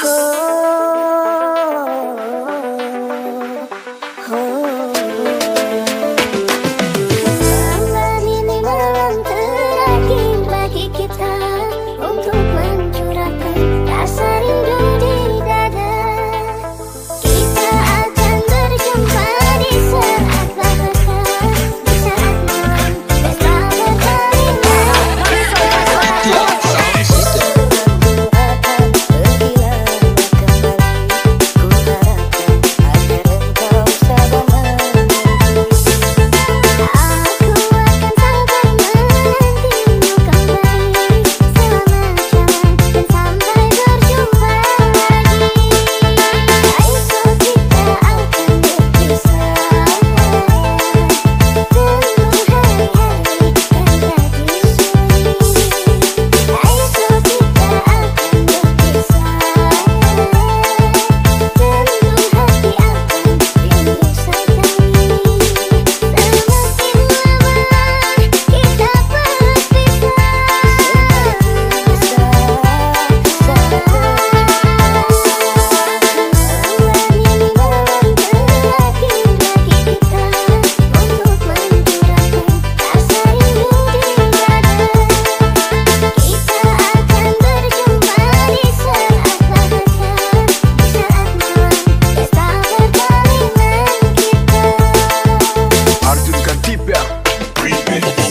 Oh. Yeah, Prepare.